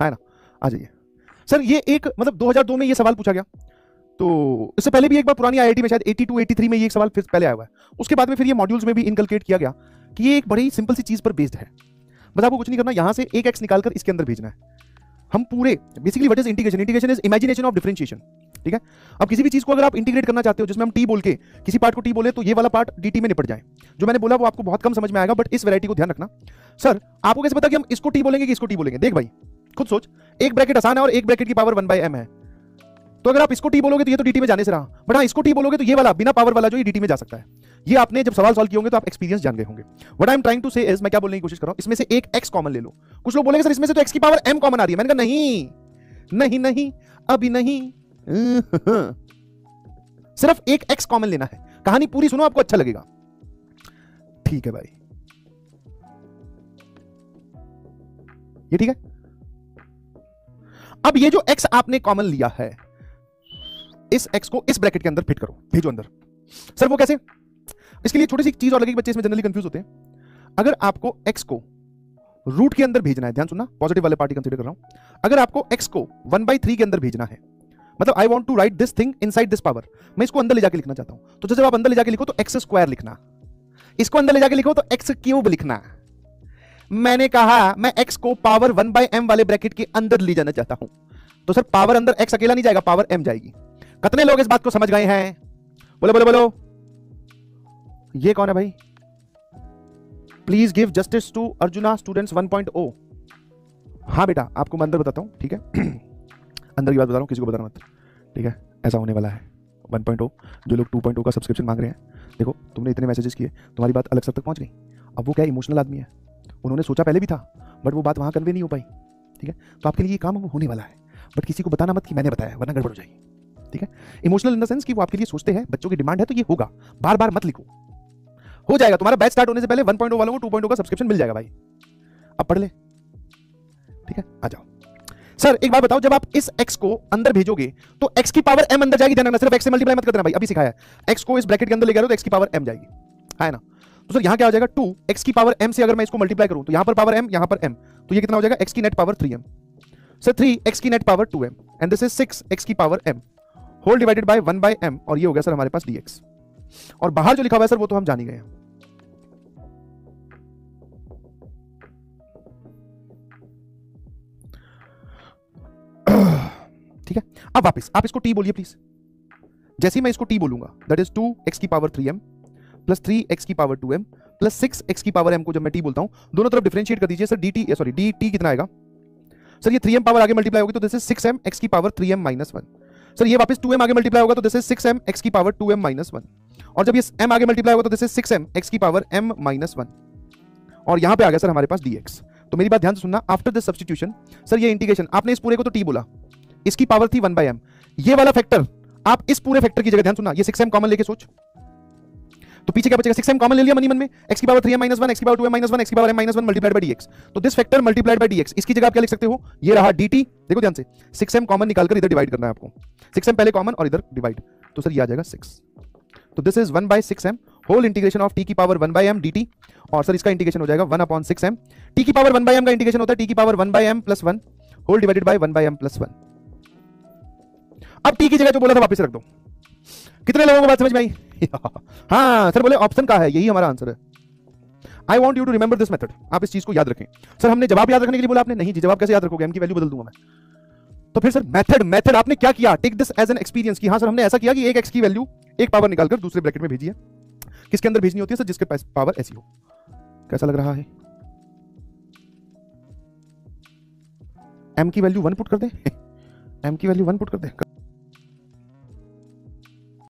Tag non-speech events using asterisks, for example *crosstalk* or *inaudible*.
है ना, आ जाइए। सर, ये एक मतलब 2002 में ये सवाल पूछा गया। तो इससे पहले भी एक बार पुरानी आईआईटी में शायद 82 83 में ये एक सवाल फिर पहले आया हुआ है। उसके बाद में फिर ये मॉड्यूल्स में भी इनकलकेट किया गया कि ये एक बड़ी सिंपल सी चीज़ पर बेस्ड है। बस आपको कुछ नहीं करना, यहाँ से एक एक्स निकालकर इसके अंदर भेजना है। हम पूरे basically what is integration integration is imagination of differentiation ठीक है? अब किसी भी चीज़ को अगर आप इंटीग्रेट करना चाहते हो, जिसमें हम टी बोल के, किसी पार्ट को टी बोले तो ये वाला पार्ट डी में निपट जाए। जो मैंने बोला वो आपको बहुत कम समझ में आएगा बट इस वैरायटी को ध्यान रखना। सर, आपको कैसे पता कि हम इसको टी बोलेंगे कि इसको टी बोलेंगे? देख भाई खुद सोच। एक ब्रैकेट आसान है और एक ब्रैकेट की पावर वन बाय एम है। तो अगर आप इसको टी बोलोगे तो ये तो डी में जाने से रहा। बट हाँ इसको टी बोलोगे तो ये वाला, बिना पावर वाला जो ये डी में जा सकता है। ये आपने जब सवाल सॉल्व किए होंगे तो आप एक्सपीरियंस जान गए होंगे। What I am trying to say is मैं क्या बोलने की कोशिश कर रहा हूँ? इसमें से एक एक्स कॉमन ले लो। कुछ लोग बोलेंगे, सर, इसमें से तो एक्स की पावर एम कॉमन आ रही है। मैंने कहा, नहीं नहीं नहीं, अभी नहीं। *laughs* सिर्फ़ एक एक्स कॉमन लेना है। कहानी पूरी सुनो, आपको अच्छा लगेगा। ठीक है भाई। ये ठीक है? अब ये जो एक्स आपने कॉमन लिया है, इस एक्स को इस ब्रैकेट के अंदर फिट करो, भेजो अंदर। सर वो कैसे? इसके लिए छोटी सी चीज़ और लगेगी, बच्चे, इसमें जनरली कंफ्यूज होते हैं। अगर आपको एक्स को रूट के अंदर भेजना है, ध्यान सुनना पॉजिटिव वाले पार्टी कंसीडर कर रहा हूँ। अगर आपको एक्स को वन बाई थ्री के अंदर भेजना है मतलब I want to write this thing in this power मैं इसको अंदर ले जाके लिखना चाहता हूँ। तो जब आप अंदर ले जाके लिखो तो एक्स स्क्वायर लिखना। इसको अंदर ले जाके लिखो तो एक्स क्यूब लिखना। मैंने कहा, मैं एक्स को पावर वन बाय एम वाले ब्रैकेट के अंदर ले जाना चाहता हूँ। तो सर पावर अंदर एक्स अकेला नहीं जाएगा पावर एम जाएगी। कितने लोग इस बात को समझ गए हैं? बोलो बोलो बोलो। ये कौन है भाई? Please give justice to Arjuna students 1.0 हाँ बेटा, आपको मैं अंदर बताता हूँ, ठीक है? *clears throat* अंदर की बात बता रहा हूँ, किसी को बताना मत, ठीक है? ऐसा होने वाला है 1.0 जो लोग 2.0 का सब्सक्रिप्शन मांग रहे हैं, देखो, तुमने इतने मैसेजेस किए, तुम्हारी बात अलग सब तक पहुँच गई। अब वो क्या इमोशनल आदमी है? उन्होंने सोचा पहले भी था बट वो बात वहाँ कन्वे नहीं हो पाई, ठीक है? तो आपके लिए ये काम होने वाला है बट किसी को बताना मत कि मैंने बताया, वरना गड़बड़ हो जाएगी, ठीक है? इमोशनल इन द सेंस कि वो आपके लिए सोचते हैं, बच्चों की डिमांड है तो ये होगा बार बार मत लिखो। हो जाएगा, तुम्हारा बैच स्टार्ट होने से पहले 1.0 वालों को 2.0 का सब्सक्रिप्शन मिल जाएगा भाई। अब पढ़ ले, ठीक है? आ जाओ। सर, एक बार बताओ, जब आप इस x को अंदर भेजोगे तो x की पावर m अंदर जाएगी, ध्यान सिर्फ़ x से मल्टीप्लाई मत कर देना भाई, अभी सिखाया x को इस ब्रैकेट के अंदर ले गया तो x की पावर m जाएगी है ना? तो सर यहाँ क्या हो जाएगा? टू एक्स की पावर एम से अगर मैं इसको मल्टीप्लाई करूँ तो यहाँ पर पावर एम यहाँ पर एम तो ये कितना हो जाएगा? x की net power three m sir three x की net power two m and this is 6 x की power m whole divided by 1 बाय m, और ये हो गया सर हमारे पास dx और बाहर जो लिखा हुआ है सर, वो तो हम जान ही गए हैं। *clears throat* ठीक है? अब वापस, आप इसको टी बोलिए प्लीज़ जैसे ही मैं इसको टी बोलूँगा दैट इज़ टू एक्स की power three m plus three x की power two m plus six x की पावर एम को जब मैं टी बोलता हूँ, दोनों तरफ़ डिफरेंशिएट कर दीजिए। Sir D T sorry D T कितना आएगा? सर, ये थ्री एम पावर आगे मल्टीप्लाई होगी तो this is six m x की power three m minus one sir, ये वापस टू एम आगे मल्टीप्लाई होगा तो this is six m x की power two m minus one और जब ये एम आगे मल्टीप्लाई होगा तो this is six m x की पावर एम माइनस वन और यहाँ पे आ गया, सर, हमारे पास डी एक्स तो मेरी बात ध्यान से सुनना आफ्टर दिस सब्सटीट्यूशन सर, ये इंटीग्रेशन आपने इस पूरे को तो टी बोला। इसकी पावर थी वन बाय एम ये वाला फैक्टर आप इस पूरे फैक्टर की जगह ध्यान सुनना, ये सिक्स एम कॉमन लेके सोच। तो पीछे क्या बचेगा? सिक्स एम कॉमन ले लिया मनी मन में। एक्स की power three m minus one x की power two m minus one x की power m minus one multiplied by D x तो this factor multiplied by D x इसकी जगह आप क्या लिख सकते हो? ये रहा डी देखो ध्यान से सिक्स एम कॉमन निकालकर इधर डिवाइड करना है आपको। सिक्स एम पहले कॉमन और इधर डिवाइड तो सर ये आ जाएगा सिक्स तो this is one by six m whole integration of T की power one by m D T और सर इसका इंटीग्रेशन हो जाएगा one upon six m T की पावर वन बाय एम का इंटीग्रेशन होता है टी की power one by m plus one whole divided by one by m plus one अब टी की जगह जो बोला था, वापस रख दो। कितने लोगों को बात समझ में आई? *laughs* हाँ सर बोले ऑप्शन का है? यही हमारा आंसर है। I want you to remember this method आप इस चीज़ को याद रखें। सर, हमने जवाब याद रखने के लिए बोला आपने? नहीं जी, जवाब कैसे याद रखोगे? एम की वैल्यू बदल दूँगा मैं। तो फिर सर मेथड मेथड आपने क्या किया? Take this as an experience की। हाँ सर, हमने ऐसा किया कि एक एक्स की वैल्यू एक पावर निकालकर दूसरे ब्रैकेट में भेजी है किसके अंदर भेजनी होती है? सर, जिसके पास पावर ऐसी हो। कैसा लग रहा है? एम की वैल्यू वन पुट कर दे? एम *laughs* की वैल्यू वन पुट कर दे?